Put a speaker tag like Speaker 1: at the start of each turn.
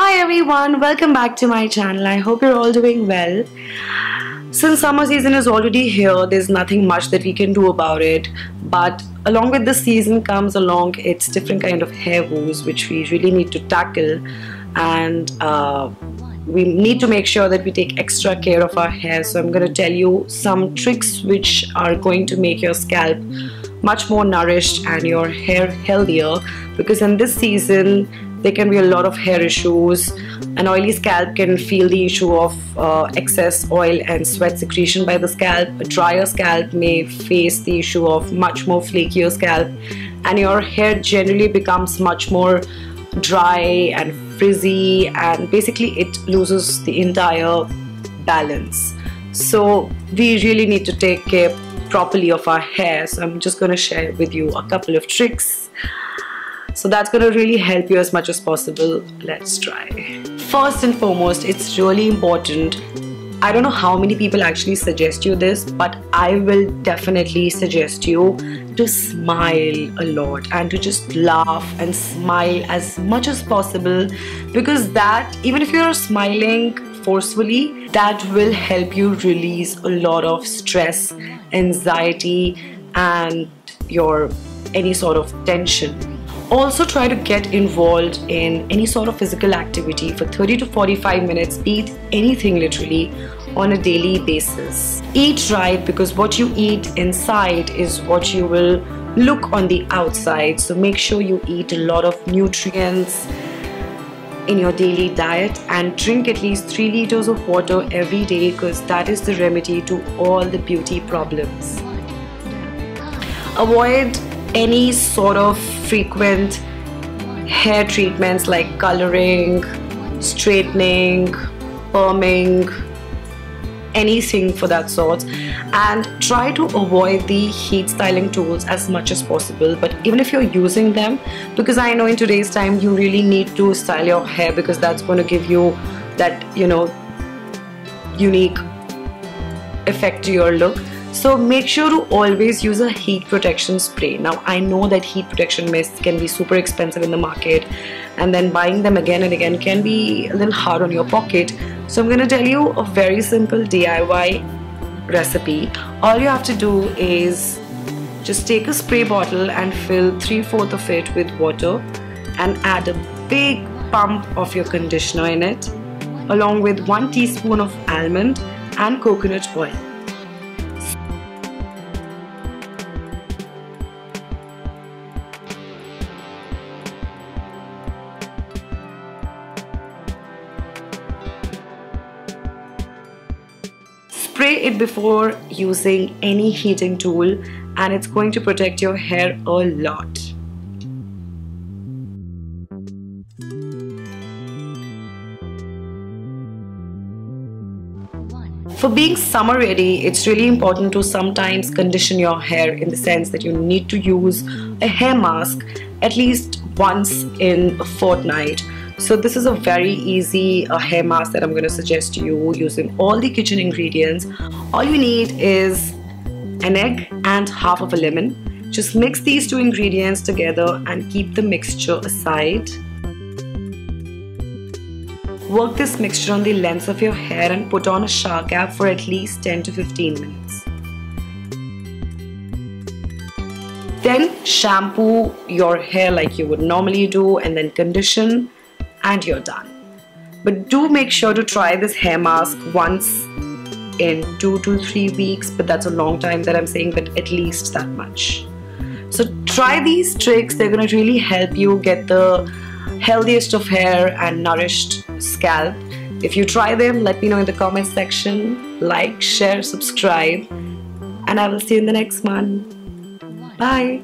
Speaker 1: Hi everyone, welcome back to my channel. I hope you're all doing well. Since summer season is already here, there's nothing much that we can do about it. But along with the season comes along its different kind of hair woes which we really need to tackle and uh, we need to make sure that we take extra care of our hair. So I'm going to tell you some tricks which are going to make your scalp much more nourished and your hair healthier because in this season there can be a lot of hair issues. An oily scalp can feel the issue of uh, excess oil and sweat secretion by the scalp. A drier scalp may face the issue of much more flakier scalp. And your hair generally becomes much more dry and frizzy and basically it loses the entire balance. So we really need to take care properly of our hair. So I'm just going to share with you a couple of tricks so that's going to really help you as much as possible. Let's try. First and foremost, it's really important. I don't know how many people actually suggest you this, but I will definitely suggest you to smile a lot and to just laugh and smile as much as possible because that, even if you're smiling forcefully, that will help you release a lot of stress, anxiety, and your any sort of tension also try to get involved in any sort of physical activity for 30 to 45 minutes, eat anything literally on a daily basis. Eat right because what you eat inside is what you will look on the outside. So make sure you eat a lot of nutrients in your daily diet and drink at least 3 liters of water every day because that is the remedy to all the beauty problems. Avoid any sort of frequent hair treatments like coloring, straightening, perming, anything for that sort. And try to avoid the heat styling tools as much as possible. But even if you're using them because I know in today's time you really need to style your hair because that's going to give you that you know unique effect to your look so make sure to always use a heat protection spray. Now I know that heat protection mists can be super expensive in the market and then buying them again and again can be a little hard on your pocket. So I'm going to tell you a very simple DIY recipe. All you have to do is just take a spray bottle and fill 3 4 of it with water and add a big pump of your conditioner in it along with 1 teaspoon of almond and coconut oil. Spray it before using any heating tool and it's going to protect your hair a lot. For being summer ready, it's really important to sometimes condition your hair in the sense that you need to use a hair mask at least once in a fortnight so this is a very easy uh, hair mask that I'm going to suggest to you using all the kitchen ingredients. All you need is an egg and half of a lemon. Just mix these two ingredients together and keep the mixture aside. Work this mixture on the length of your hair and put on a shower cap for at least 10 to 15 minutes. Then shampoo your hair like you would normally do and then condition and you're done. But do make sure to try this hair mask once in two to three weeks, but that's a long time that I'm saying, but at least that much. So try these tricks, they're gonna really help you get the healthiest of hair and nourished scalp. If you try them, let me know in the comment section. Like, share, subscribe, and I will see you in the next one. Bye.